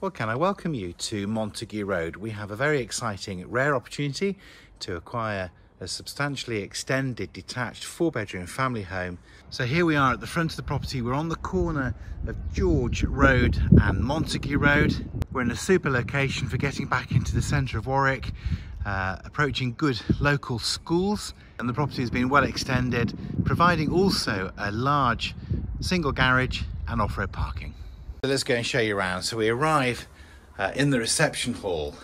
Well, can I welcome you to Montague Road? We have a very exciting, rare opportunity to acquire a substantially extended, detached four bedroom family home. So here we are at the front of the property. We're on the corner of George Road and Montague Road. We're in a super location for getting back into the centre of Warwick, uh, approaching good local schools. And the property has been well extended, providing also a large single garage and off-road parking. So let's go and show you around. So we arrive uh, in the reception hall.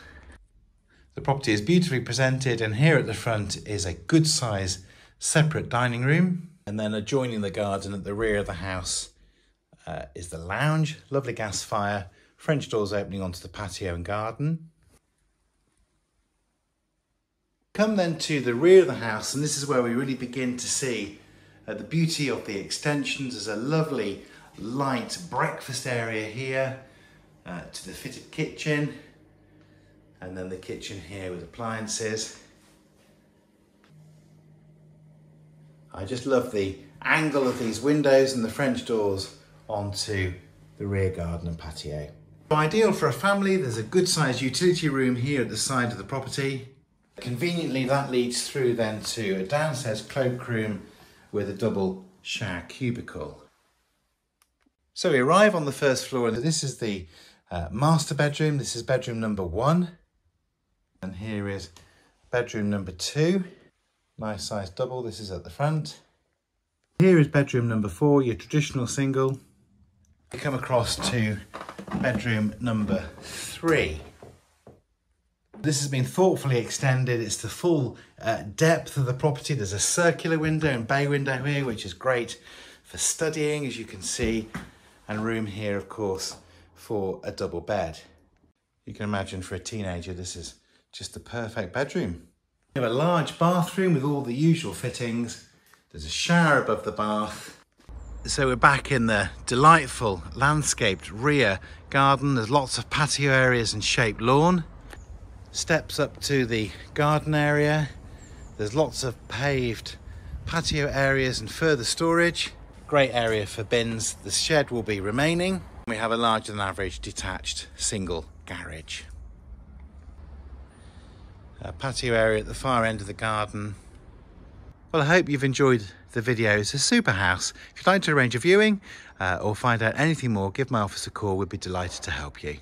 The property is beautifully presented and here at the front is a good size separate dining room and then adjoining the garden at the rear of the house uh, is the lounge, lovely gas fire, French doors opening onto the patio and garden. Come then to the rear of the house and this is where we really begin to see uh, the beauty of the extensions. There's a lovely light breakfast area here uh, to the fitted kitchen and then the kitchen here with appliances. I just love the angle of these windows and the French doors onto the rear garden and patio. Ideal for a family, there's a good sized utility room here at the side of the property. Conveniently that leads through then to a downstairs cloakroom with a double shower cubicle. So we arrive on the first floor and this is the uh, master bedroom. This is bedroom number one. And here is bedroom number two. Nice size double. This is at the front. Here is bedroom number four, your traditional single. We come across to bedroom number three. This has been thoughtfully extended. It's the full uh, depth of the property. There's a circular window and bay window here, which is great for studying, as you can see and room here, of course, for a double bed. You can imagine for a teenager, this is just the perfect bedroom. We have a large bathroom with all the usual fittings. There's a shower above the bath. So we're back in the delightful landscaped rear garden. There's lots of patio areas and shaped lawn. Steps up to the garden area. There's lots of paved patio areas and further storage. Great area for bins. The shed will be remaining. We have a larger than average detached single garage. A patio area at the far end of the garden. Well, I hope you've enjoyed the video. It's a super house. If you'd like to arrange a viewing uh, or find out anything more, give my office a call. We'd be delighted to help you.